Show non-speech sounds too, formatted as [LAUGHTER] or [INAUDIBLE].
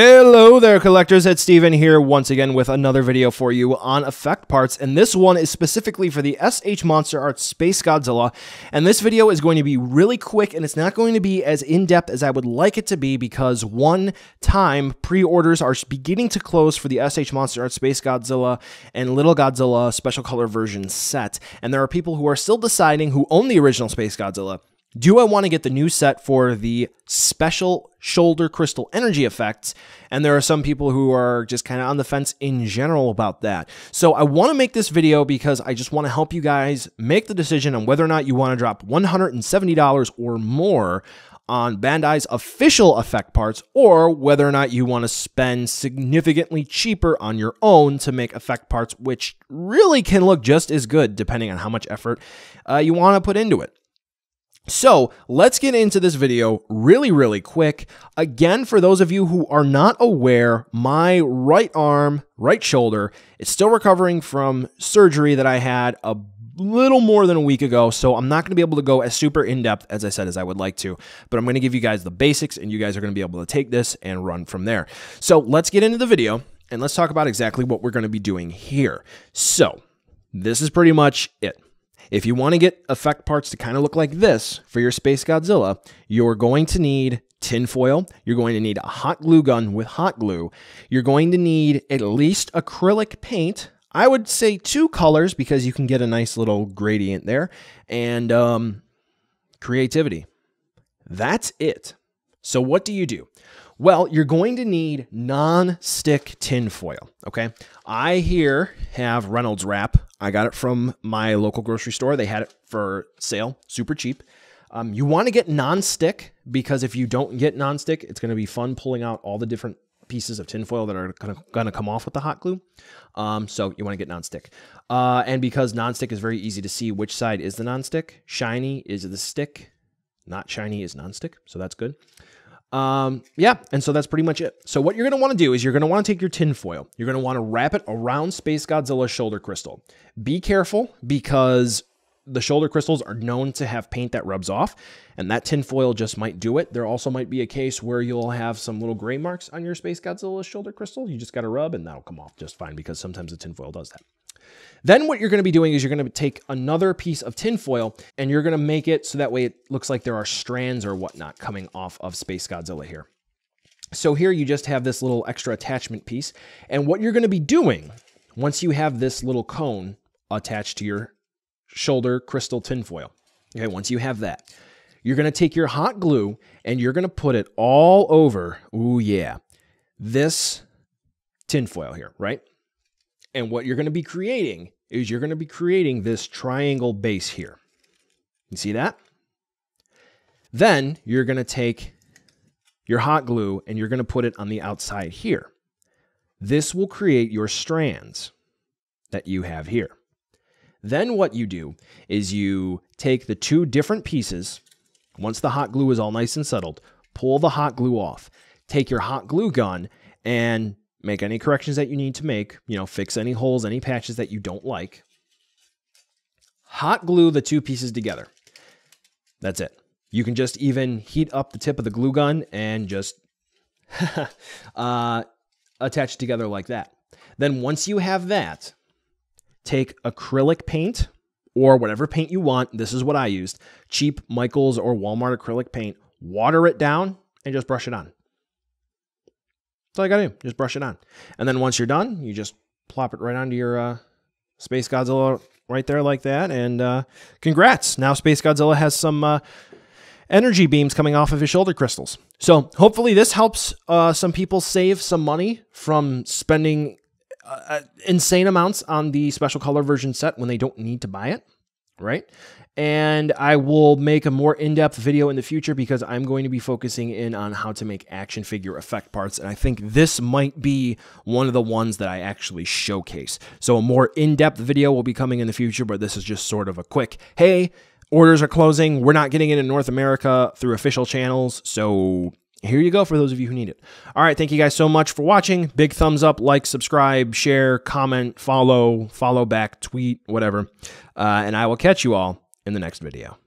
Hello there, collectors. It's Steven here once again with another video for you on effect parts, and this one is specifically for the SH Monster Arts Space Godzilla. And this video is going to be really quick, and it's not going to be as in-depth as I would like it to be because one time pre-orders are beginning to close for the SH Monster Arts Space Godzilla and Little Godzilla Special Color Version set, and there are people who are still deciding who own the original Space Godzilla do I want to get the new set for the special shoulder crystal energy effects? And there are some people who are just kind of on the fence in general about that. So I want to make this video because I just want to help you guys make the decision on whether or not you want to drop $170 or more on Bandai's official effect parts or whether or not you want to spend significantly cheaper on your own to make effect parts, which really can look just as good depending on how much effort uh, you want to put into it. So let's get into this video really, really quick. Again, for those of you who are not aware, my right arm, right shoulder, is still recovering from surgery that I had a little more than a week ago, so I'm not going to be able to go as super in depth as I said as I would like to, but I'm going to give you guys the basics and you guys are going to be able to take this and run from there. So let's get into the video and let's talk about exactly what we're going to be doing here. So this is pretty much it. If you want to get effect parts to kind of look like this for your Space Godzilla, you're going to need tinfoil. You're going to need a hot glue gun with hot glue. You're going to need at least acrylic paint. I would say two colors because you can get a nice little gradient there. And um, creativity. That's it. So what do you do? Well, you're going to need non-stick tinfoil, okay? I here have Reynolds wrap. I got it from my local grocery store. They had it for sale, super cheap. Um, you want to get non-stick because if you don't get non-stick, it's going to be fun pulling out all the different pieces of tinfoil that are going to come off with the hot glue. Um, so you want to get non-stick. Uh, and because non-stick is very easy to see which side is the non-stick, shiny is the stick, not shiny is non-stick. So that's good. Um, yeah, and so that's pretty much it. So what you're going to want to do is you're going to want to take your tinfoil. You're going to want to wrap it around Space Godzilla's shoulder crystal. Be careful because the shoulder crystals are known to have paint that rubs off, and that tinfoil just might do it. There also might be a case where you'll have some little gray marks on your Space Godzilla shoulder crystal. You just got to rub, and that'll come off just fine because sometimes the tinfoil does that. Then what you're going to be doing is you're going to take another piece of tinfoil and you're going to make it so that way it looks like there are strands or whatnot coming off of Space Godzilla here. So here you just have this little extra attachment piece. And what you're going to be doing once you have this little cone attached to your shoulder crystal tinfoil, okay, once you have that, you're going to take your hot glue and you're going to put it all over, ooh yeah, this tinfoil here, right? And what you're going to be creating is you're going to be creating this triangle base here. You see that? Then you're going to take your hot glue and you're going to put it on the outside here. This will create your strands that you have here. Then what you do is you take the two different pieces, once the hot glue is all nice and settled, pull the hot glue off, take your hot glue gun and make any corrections that you need to make, you know, fix any holes, any patches that you don't like. Hot glue the two pieces together. That's it. You can just even heat up the tip of the glue gun and just [LAUGHS] uh, attach it together like that. Then once you have that, take acrylic paint or whatever paint you want. This is what I used. Cheap Michaels or Walmart acrylic paint. Water it down and just brush it on. That's all you gotta do. Just brush it on. And then once you're done, you just plop it right onto your uh, Space Godzilla right there like that. And uh, congrats. Now Space Godzilla has some uh, energy beams coming off of his shoulder crystals. So hopefully this helps uh, some people save some money from spending uh, uh, insane amounts on the special color version set when they don't need to buy it, right? and I will make a more in-depth video in the future because I'm going to be focusing in on how to make action figure effect parts and I think this might be one of the ones that I actually showcase. So a more in-depth video will be coming in the future but this is just sort of a quick hey orders are closing we're not getting it in North America through official channels so here you go for those of you who need it. All right, thank you guys so much for watching. Big thumbs up, like, subscribe, share, comment, follow, follow back, tweet, whatever. Uh, and I will catch you all in the next video.